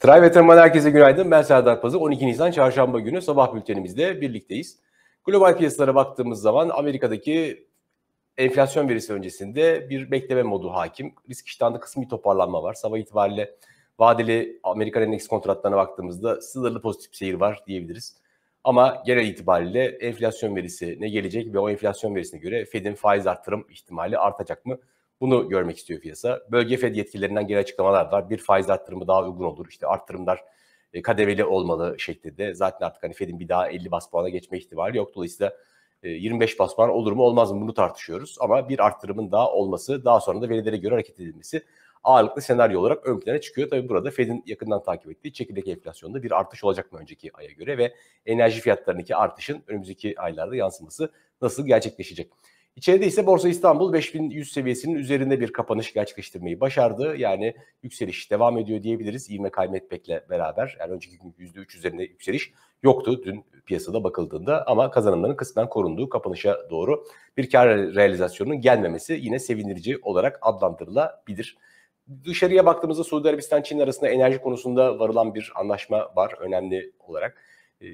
Tray ve herkese günaydın. Ben Serdar Pazı. 12 Nisan Çarşamba günü sabah bültenimizde birlikteyiz. Global piyasalara baktığımız zaman Amerika'daki enflasyon verisi öncesinde bir bekleme modu hakim. Risk iştahında kısmi toparlanma var. Sabah itibariyle vadeli Amerikan endeks kontratlarına baktığımızda sınırlı pozitif seyir var diyebiliriz. Ama genel itibariyle enflasyon verisi ne gelecek ve o enflasyon verisine göre Fed'in faiz artırım ihtimali artacak mı? Bunu görmek istiyor piyasa. Bölge Fed yetkililerinden gelen açıklamalar var. Bir faiz arttırımı daha uygun olur. İşte arttırımlar e, kademeli olmalı şeklinde. Zaten artık hani Fed'in bir daha 50 bas puana geçme ihtimali yok. Dolayısıyla 25 e, bas puan olur mu olmaz mı bunu tartışıyoruz. Ama bir arttırımın daha olması, daha sonra da verilere göre hareket edilmesi ağırlıklı senaryo olarak ön plana çıkıyor. Tabii burada Fed'in yakından takip ettiği çekirdek enflasyonda bir artış olacak mı önceki aya göre ve enerji fiyatlarındaki artışın önümüzdeki aylarda yansıması nasıl gerçekleşecek? İçeride ise Borsa İstanbul 5100 seviyesinin üzerinde bir kapanış gerçekleştirmeyi başardı. Yani yükseliş devam ediyor diyebiliriz. İğme kaybetmekle beraber. Yani önceki gün %3 üzerinde yükseliş yoktu dün piyasada bakıldığında ama kazanımların kısmen korunduğu kapanışa doğru bir kar realizasyonunun gelmemesi yine sevindirici olarak adlandırılabilir. Dışarıya baktığımızda Suudi Arabistan Çin arasında enerji konusunda varılan bir anlaşma var önemli olarak. Ee,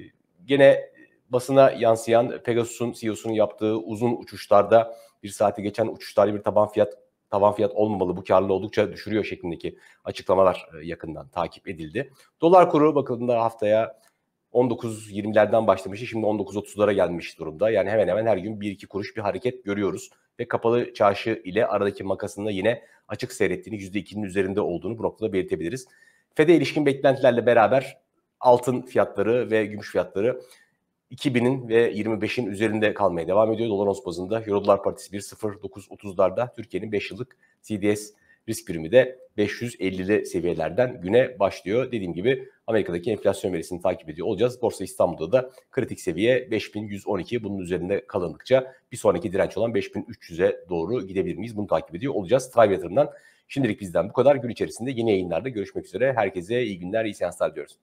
gene basına yansıyan Pegasus'un CEO'sunun yaptığı uzun uçuşlarda bir saati geçen uçuşlarda bir taban fiyat tavan fiyat olmamalı bu karlılığı oldukça düşürüyor şeklindeki açıklamalar e, yakından takip edildi. Dolar kuru bakıldığında haftaya 19.20'lerden başlamıştı. Şimdi 19.30'lara gelmiş durumda. Yani hemen hemen her gün 1-2 kuruş bir hareket görüyoruz. Ve kapalı çarşı ile aradaki makasında yine açık seyrettiğini %2'nin üzerinde olduğunu bu noktada belirtebiliriz. FED'e ilişkin beklentilerle beraber altın fiyatları ve gümüş fiyatları 2000'in ve 25'in üzerinde kalmaya devam ediyor. Dolar ons bazında Euro Dolar Partisi 1.0930'larda Türkiye'nin 5 yıllık CDS risk primi de 550'li seviyelerden güne başlıyor. Dediğim gibi Amerika'daki enflasyon verisini takip ediyor olacağız. Borsa İstanbul'da da kritik seviye 5112 bunun üzerinde kalındıkça bir sonraki direnç olan 5300'e doğru gidebilir miyiz? Bunu takip ediyor olacağız. Tribe yatırımdan şimdilik bizden bu kadar. Gün içerisinde yeni yayınlarda görüşmek üzere. Herkese iyi günler, iyi seanslar diyoruz.